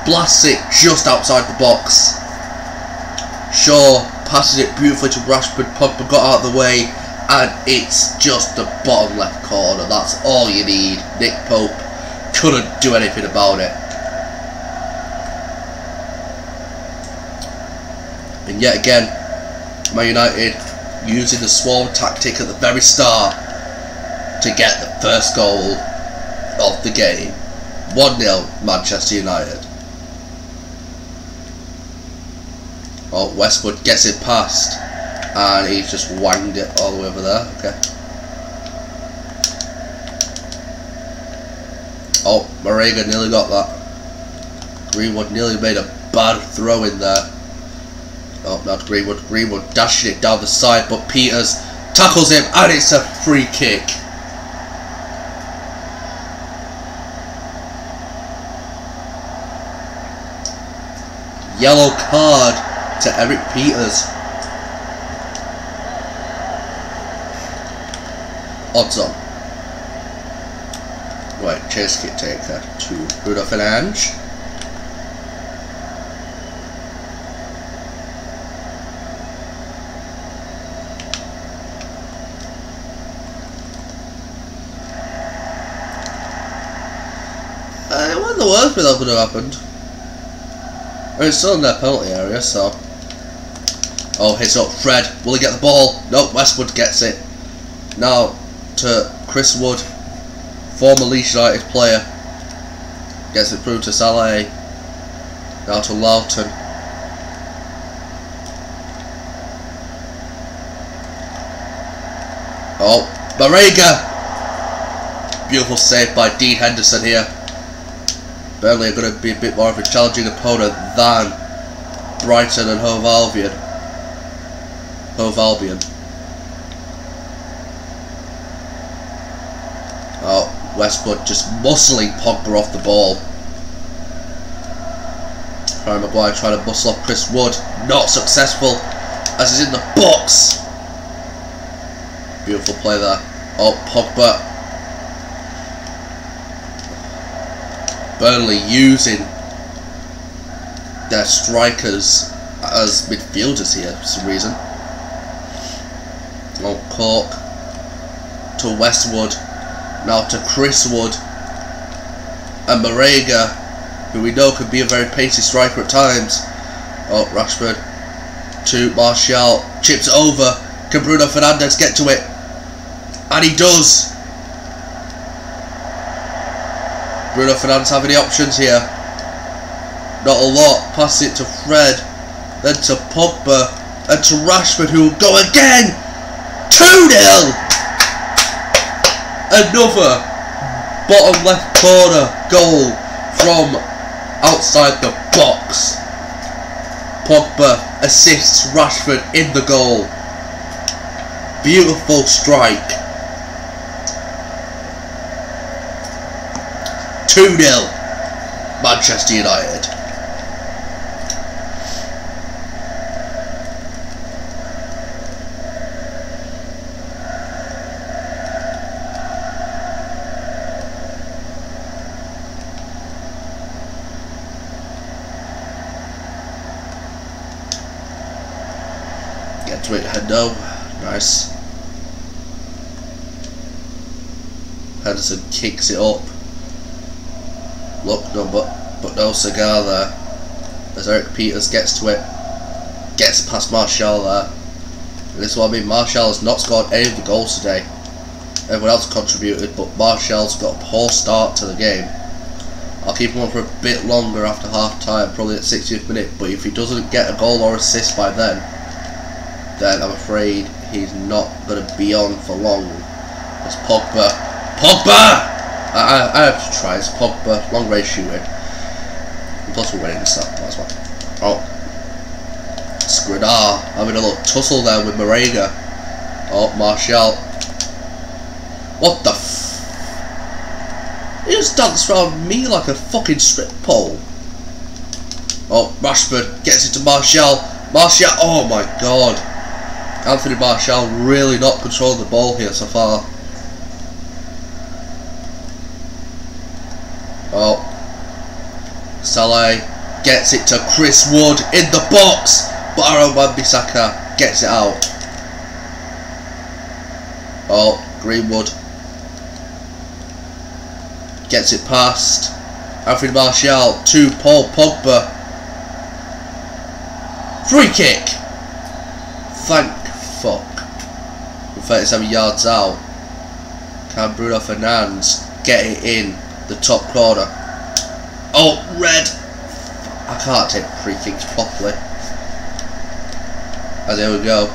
blasts it just outside the box. Shaw passes it beautifully to Rashford. Pogba got out of the way, and it's just the bottom left corner. That's all you need. Nick Pope couldn't do anything about it. And yet again, Man United using the swarm tactic at the very start to get the first goal of the game. 1-0 Manchester United. Oh, Westwood gets it past. And he's just wanged it all the way over there. Okay. Oh, Marega nearly got that. Greenwood nearly made a bad throw in there. Oh, not Greenwood. Greenwood dashing it down the side, but Pieters tackles him, and it's a free kick. Yellow card to Erik Pieters. Odds on. Right, chase kick taker to Bruno Fernandes. Uh, it wasn't the worst thing that could have happened. Mean, it's still in their penalty area, so. Oh, hits up Fred. Will he get the ball? No, Westwood gets it. Now to Chris Wood, former Leeds United player. Gets it through to Salah. Now to Lowton. Oh, Marega! Beautiful save by Dean Henderson here. Burnley are going to be a bit more of a challenging opponent than Brighton and Hove Albion. Hove Albion. Oh, Westwood just muscling Pogba off the ball. Harry Maguire trying to muscle off Chris Wood. Not successful as he's in the box. Beautiful play there. Oh, Pogba Burnley using their strikers as midfielders here for some reason. Oh, Cork to Westwood, now to Chris Wood, and Marega, who we know can be a very pacey striker at times. Oh, Rashford to Martial, chips over. Can Bruno Fernandes get to it? And he does. Bruno Fernandes have any options here? Not a lot. Pass it to Fred. Then to Pogba. And to Rashford who will go again. 2-0! Another bottom left corner goal from outside the box. Pogba assists Rashford in the goal. Beautiful strike. 2 0 Manchester United. Get to it, Hendo. Nice. Henderson kicks it up. No, but, but no cigar there. As Erik Pieters gets to it. Gets past Martial there. And this is what I mean, Martial has not scored any of the goals today. Everyone else contributed, but Martial's got a poor start to the game. I'll keep him on for a bit longer after half time, probably at 60th minute, but if he doesn't get a goal or assist by then, then I'm afraid he's not going to be on for long. It's Pogba. Pogba! I, I, I have to try. It's Pogba. Long range shooting. And plus we're winning this. That's why. Oh. Skriniar ah, having a little tussle there with Marega. Oh, Martial. What the f... He just danced around me like a fucking strip pole. Oh, Rashford gets it to Martial. Martial, oh my god. Anthony Martial really not controlling the ball here so far. Oh. Salah gets it to Chris Wood in the box. But Aaron Wan-Bissaka gets it out. Oh, Greenwood. Gets it past. Alfred Martial to Paul Pogba. Free kick. Thank fuck. From 37 yards out. Can Bruno Fernandes get it in the top corner? Oh, red. I can't take free kicks properly. And there we go.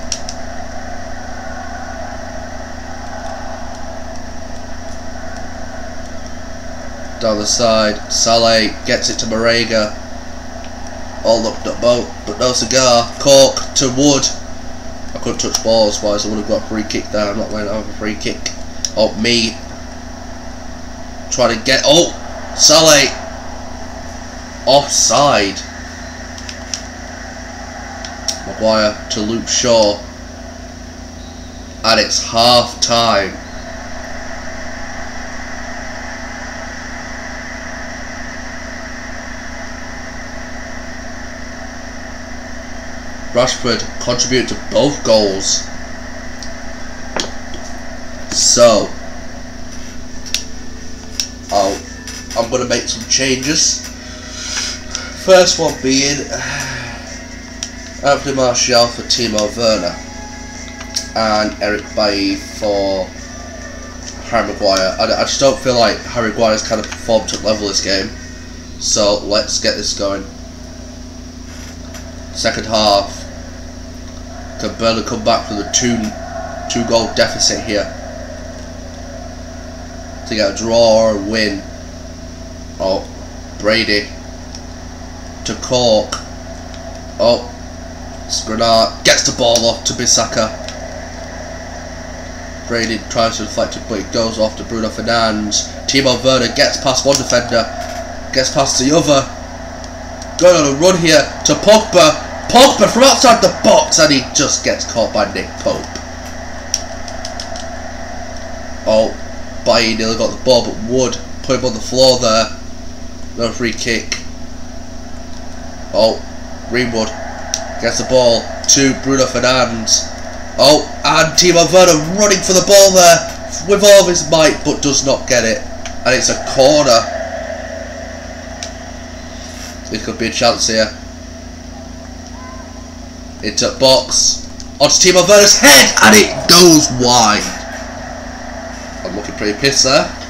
Down the side, Salah gets it to Marega. All up boat, but no cigar. Cork to Wood. I couldn't touch balls, otherwise I would have got a free kick there. I'm not going to have a free kick. Oh, me. Trying to get. Oh! Salah! Offside. Maguire to Luke Shaw. And it's half time. Rashford contributed to both goals. So, I'll, I'm going to make some changes. First one being Anthony Martial for Timo Werner and Eric Bailly for Harry Maguire. I, I just don't feel like Harry Maguire's kind of performed at level this game. So let's get this going. Second half, can barely come back from the two two goal deficit here to get a draw or a win. Oh, Brady to Cork. Oh, Skriniar gets the ball off to Bissaka. Brady tries to deflect it, but it goes off to Bruno Fernandes. Timo Werner gets past one defender, gets past the other. Going on a run here to Pogba. Pogba from outside the box, and he just gets caught by Nick Pope. Oh, Bailly nearly got the ball, but Wood put him on the floor there. No free kick. Oh, Greenwood gets the ball to Bruno Fernandes. Oh, and Timo Werner running for the ball there with all his might, but does not get it. And it's a corner. This could be a chance here. Into a box. Onto Timo Werner's head, and it goes wide. I'm looking pretty pissed there.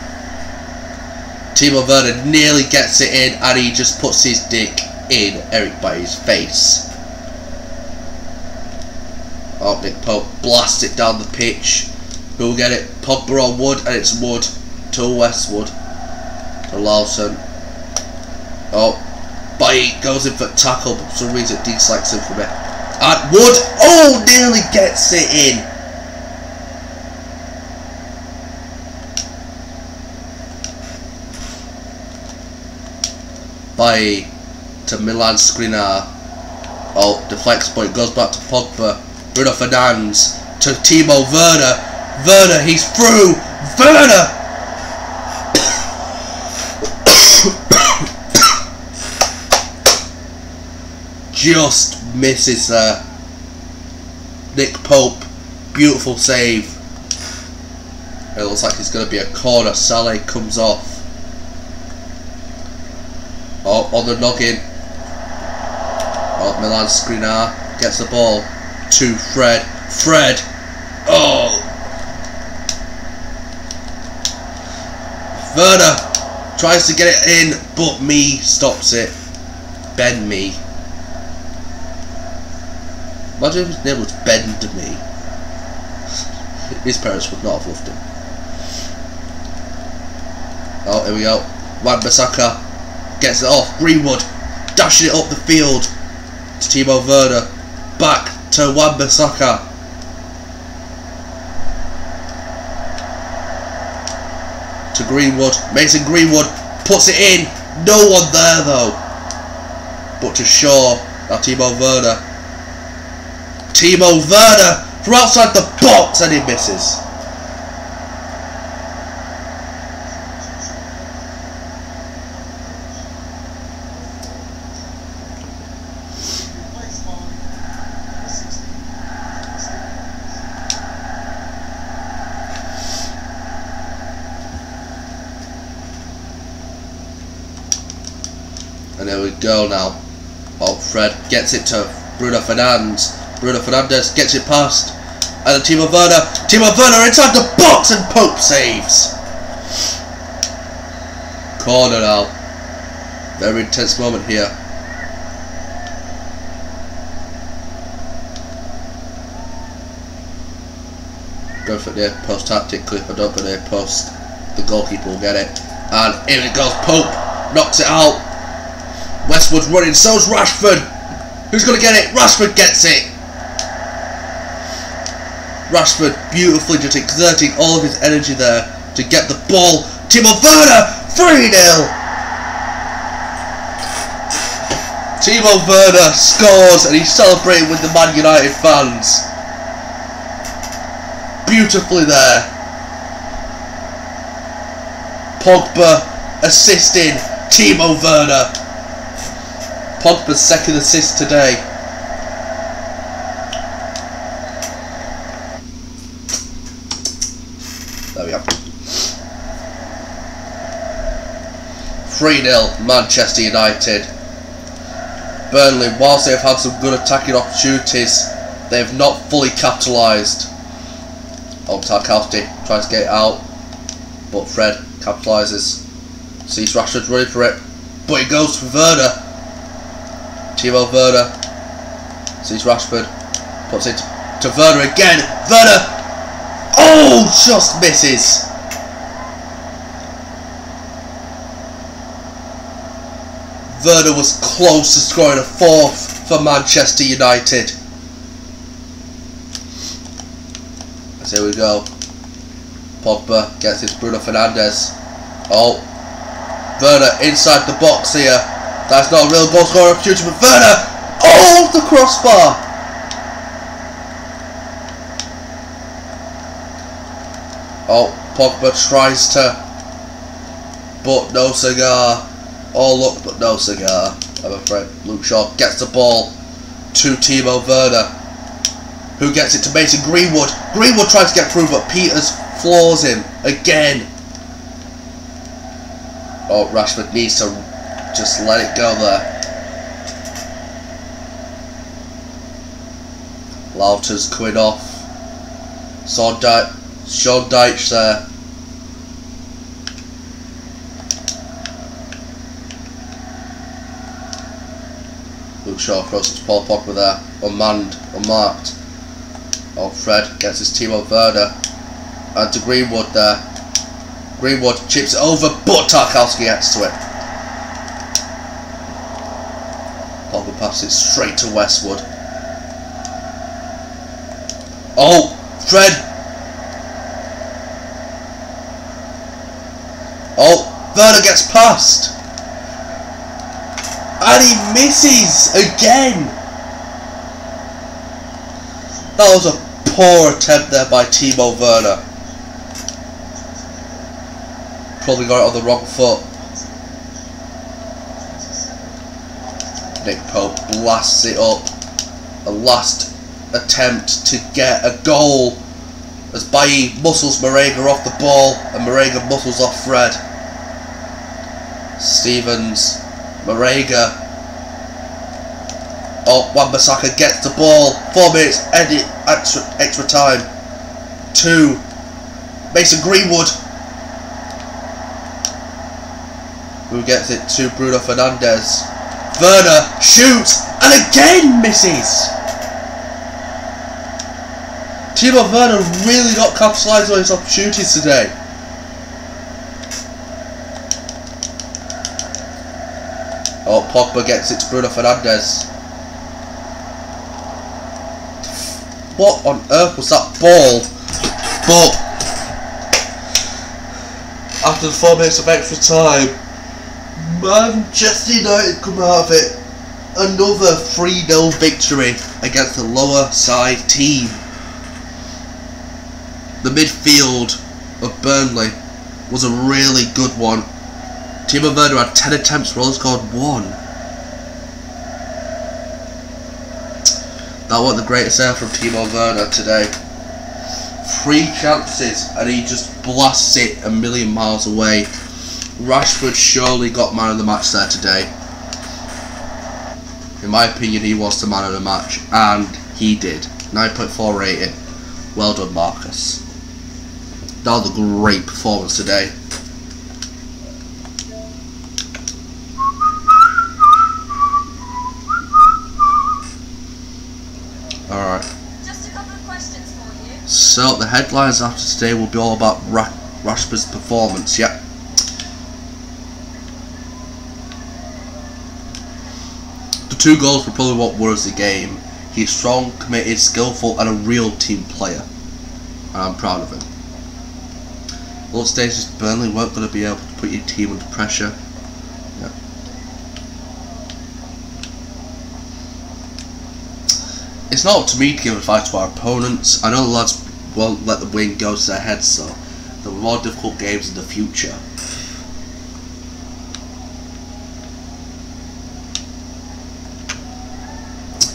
Timo Werner nearly gets it in, and he just puts his dick in Eric Bailly's face. Oh, Nick Pope blasts it down the pitch. Who'll get it? Pogba on Wood, and it's Wood to Westwood. And Lawson. Oh, Bite goes in for tackle, but for some reason it dislikes him from it. And Wood, oh, nearly gets it in. By to Milan Skriniar. Oh, deflects, but it goes back to Pogba. Bruno Fernandes to Timo Werner. Werner, he's through. Werner. Just misses there. Nick Pope, beautiful save. It looks like it's going to be a corner. Saleh comes off. Oh, on the noggin. Oh, Milan Skriniar gets the ball to Fred. Fred! Oh! Werner tries to get it in, but Mee stops it. Ben Mee. Imagine if his name was Bend me. His parents would not have loved him. Oh, here we go. Wan-Bissaka gets it off. Greenwood dashing it up the field to Timo Werner. Back to Wan-Bissaka. To Greenwood. Mason Greenwood puts it in. No one there though. But to Shaw. Now Timo Werner. Timo Werner from outside the box and he misses. Go now. Oh, Fred gets it to Bruno Fernandes. Bruno Fernandes gets it past. And then Timo Werner. Timo Werner inside the box and Pope saves. Corner now. Very intense moment here. Go for the post tactically, but don't go near post. The goalkeeper will get it. And in it goes Pope. Knocks it out. Westwood's running, so's Rashford. Who's going to get it? Rashford gets it. Rashford beautifully just exerting all of his energy there to get the ball. Timo Werner, 3-0. Timo Werner scores and he's celebrating with the Man United fans. Beautifully there. Pogba assisting Timo Werner. Pogba's second assist today. There we are. 3-0 Manchester United. Burnley, whilst they've had some good attacking opportunities, they've not fully capitalised. Oh, Tarkowski tries to get out, but Fred capitalises. Sees Rashford running for it, but he goes for Werner. Timo Werner sees Rashford, puts it to Werner again. Werner, oh, just misses. Werner was close to scoring a fourth for Manchester United. So here we go. Pogba gets to Bruno Fernandes. Oh. Werner inside the box here. That's not a real goal scoring opportunity, but Werner! Oh, the crossbar! Oh, Pogba tries to. But no cigar. Oh, look, but no cigar. I'm afraid. Luke Shaw gets the ball to Timo Werner. Who gets it to Mason Greenwood. Greenwood tries to get through, but Pieters floors him again. Oh, Rashford needs to just let it go there. Lauter's quid off. Sean, Dy Sean Dyche there. Luke Shaw to Paul Pogba there. Unmanned, unmarked. Oh, Fred gets his team on Werner. And to Greenwood there. Greenwood chips over, but Tarkowski gets to it. Pogba passes straight to Westwood. Oh, Fred. Oh, Werner gets past. And he misses again. That was a poor attempt there by Timo Werner. Probably got it on the wrong foot. Nick Pope blasts it up. A last attempt to get a goal as Bailly muscles Marega off the ball and Marega muscles off Fred. Stevens, Marega. Oh, Wan-Bissaka gets the ball. Four minutes, edit, extra, extra time. Two. Mason Greenwood. Who gets it to Bruno Fernandes. Werner shoots and again misses. Timo Werner really got capitalised on his opportunities today. Oh, Pogba gets it to Bruno Fernandes. What on earth was that ball? But after the four minutes of extra time, Manchester United come out of it another 3-0 victory against the lower side team. The midfield of Burnley was a really good one. Timo Werner had 10 attempts, only scored one. That wasn't the greatest effort from Timo Werner today. Three chances and he just blasts it a million miles away. Rashford surely got man of the match there today. In my opinion, he was the man of the match, and he did. 9.4 rating. Well done, Marcus. That was a great performance today. Alright. Just a couple of questions for you. So, the headlines after today will be all about Ra Rashford's performance, yep. Two goals were probably what won us the game. He's strong, committed, skillful, and a real team player. And I'm proud of him. All stages, Burnley weren't going to be able to put your team under pressure. Yep. It's not up to me to give advice to our opponents. I know the lads won't let the win go to their heads, so there will be more difficult games in the future.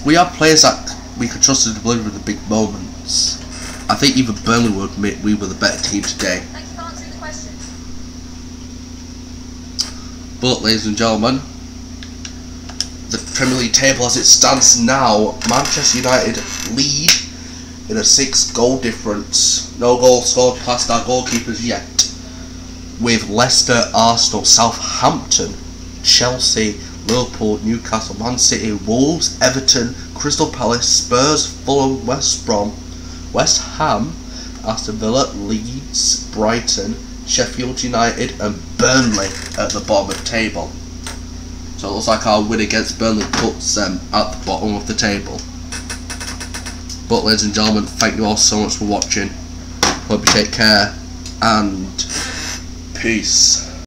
We have players that we could trust to deliver the big moments. I think even Burnley would admit we were the better team today. Thank you for answering the questions. But, ladies and gentlemen, the Premier League table as it stands now, Manchester United lead in a six goal difference. No goal scored past our goalkeepers yet. With Leicester, Arsenal, Southampton, Chelsea, Liverpool, Newcastle, Man City, Wolves, Everton, Crystal Palace, Spurs, Fulham, West Brom, West Ham, Aston Villa, Leeds, Brighton, Sheffield United, and Burnley at the bottom of the table. So it looks like our win against Burnley puts them at the bottom of the table. But ladies and gentlemen, thank you all so much for watching. Hope you take care and peace.